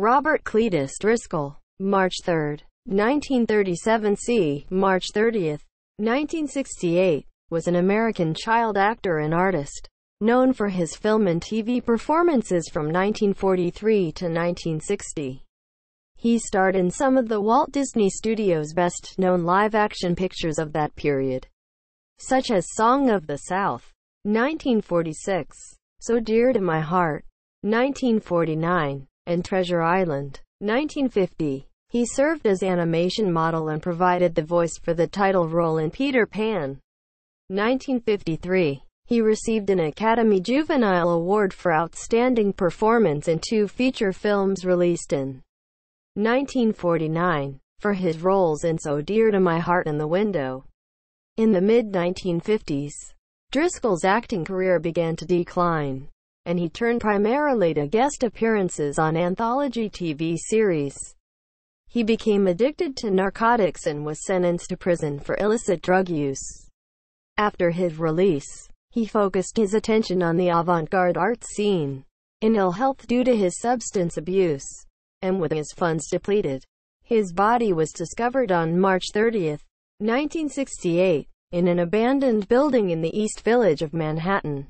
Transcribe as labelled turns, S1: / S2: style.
S1: Robert Cletus Driscoll, March 3, 1937 c. March 30, 1968, was an American child actor and artist, known for his film and TV performances from 1943 to 1960. He starred in some of the Walt Disney Studios' best-known live-action pictures of that period, such as Song of the South, 1946, So Dear to My Heart, 1949, and Treasure Island, 1950. He served as animation model and provided the voice for the title role in Peter Pan. 1953. He received an Academy Juvenile Award for Outstanding Performance in two feature films released in 1949, for his roles in So Dear to My Heart and The Window. In the mid-1950s, Driscoll's acting career began to decline, and he turned primarily to guest appearances on anthology TV series. He became addicted to narcotics and was sentenced to prison for illicit drug use. After his release, he focused his attention on the avant-garde art scene. In ill health due to his substance abuse, and with his funds depleted, his body was discovered on March 30, 1968, in an abandoned building in the East Village of Manhattan.